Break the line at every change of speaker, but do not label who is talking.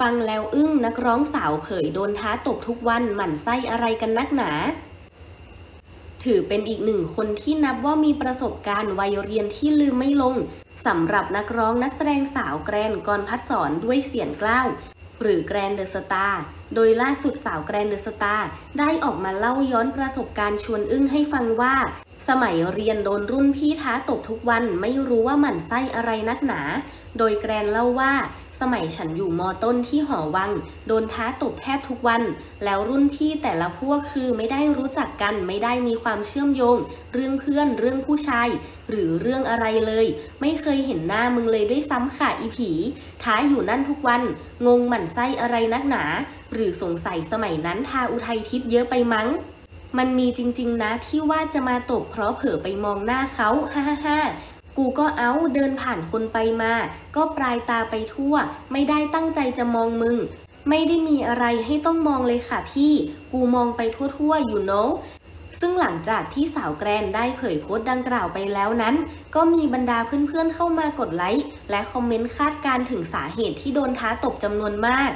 ฟังแล้วอึ้งนักร้องสาวเผยโดนท้าตบทุกวันหมั่นไส้อะไรกันนักหนา ถือเป็นอีกหนึ่งคนที่นับว่ามีประสบการณ์วัยเรียนที่ลืมไม่ลงสำหรับนักร้องนักแสดงสาวแกรนด์ กรภัสสรณ์ ด้วงเศียรเกล้า หรือแกรนด์เดอะสตาร์โดยล่าสุดสาวแกรนด์เดอะสตาร์ได้ออกมาเล่าย้อนประสบการณ์ชวนอึ้งให้ฟังว่า สมัยเรียนโดนรุ่นพี่ท้าตบทุกวันไม่รู้ว่าหมั่นไส้อะไรนักหนา โดยแกรนเล่าว่า สมัยฉันอยู่มอต้นที่หอวัง โดนท้าตบแทบทุกวัน แล้วรุ่นพี่แต่ละพวกคือไม่ได้รู้จักกันไม่ได้มีความเชื่อมโยง เรื่องเพื่อนเรื่องผู้ชาย หรือเรื่องอะไรเลย ไม่เคยเห็นหน้ามึงเลยด้วยซ้ำค่ะอีผี ท้าอยู่นั่นทุกวัน งงหมั่นไส้อะไรนักหนา หรือสงสัยสมัยนั้นทาอุทัยทิพย์เยอะไปมั้งมันมีจริงๆนะที่ว่าจะมาตบเพราะเผลอไปมองหน้าเขาฮ่าฮ่า กูก็เอาเดินผ่านคนไปมา ก็ปลายตาไปทั่ว ไม่ได้ตั้งใจจะมองมึง ไม่ได้มีอะไรให้ต้องมองเลยค่ะพี่ กูมองไปทั่วๆอยู่เนาะซึ่งหลังจากที่สาวแกรนได้เผยโพสต์ดังกล่าวไปแล้วนั้น ก็มีบรรดาเพื่อนๆเข้ามากดไลค์และคอมเมนต์คาดการถึงสาเหตุที่โดนท้าตบจำนวนมาก